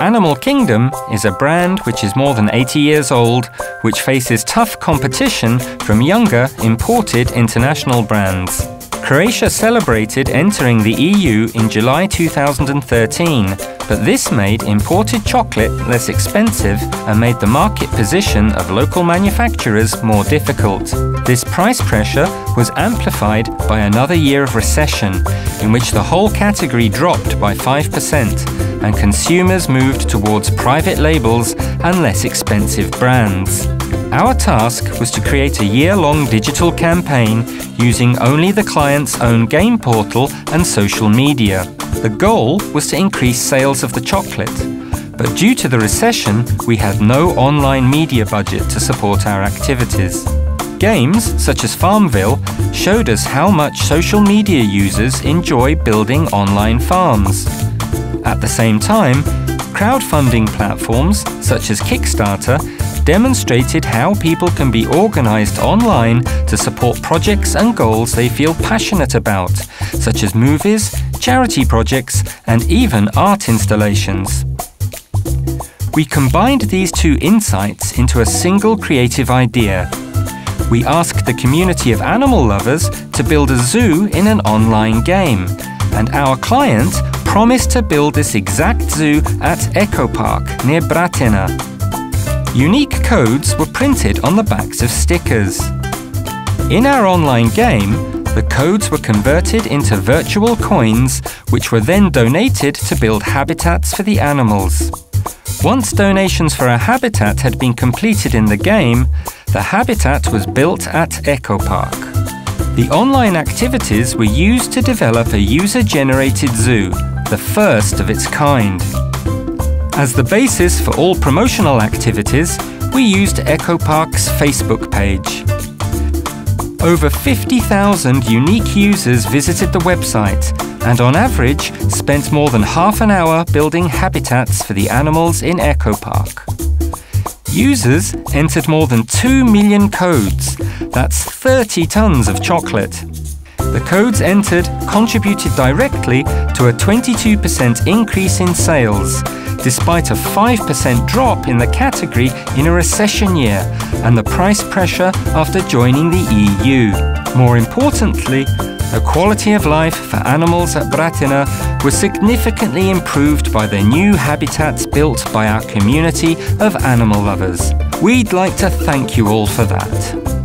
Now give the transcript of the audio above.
Animal Kingdom is a brand which is more than 80 years old, which faces tough competition from younger, imported international brands. Croatia celebrated entering the EU in July 2013, but this made imported chocolate less expensive and made the market position of local manufacturers more difficult. This price pressure was amplified by another year of recession, in which the whole category dropped by 5% and consumers moved towards private labels and less expensive brands. Our task was to create a year-long digital campaign using only the client's own game portal and social media. The goal was to increase sales of the chocolate. But due to the recession, we had no online media budget to support our activities. Games, such as Farmville, showed us how much social media users enjoy building online farms. At the same time, crowdfunding platforms, such as Kickstarter, demonstrated how people can be organized online to support projects and goals they feel passionate about, such as movies, charity projects, and even art installations. We combined these two insights into a single creative idea. We asked the community of animal lovers to build a zoo in an online game, and our client promised to build this exact zoo at Ekopark near Bratina. Unique codes were printed on the backs of stickers. In our online game, the codes were converted into virtual coins, which were then donated to build habitats for the animals. Once donations for a habitat had been completed in the game, the habitat was built at Ekopark. The online activities were used to develop a user-generated zoo, the first of its kind. As the basis for all promotional activities, we used Ekopark's Facebook page. Over 50,000 unique users visited the website and on average spent more than half an hour building habitats for the animals in EcoPark. Users entered more than 2 million codes, that's 30 tons of chocolate. The codes entered contributed directly to a 22% increase in sales despite a 5% drop in the category in a recession year and the price pressure after joining the EU. More importantly, the quality of life for animals at Bratina was significantly improved by the new habitats built by our community of animal lovers. We'd like to thank you all for that.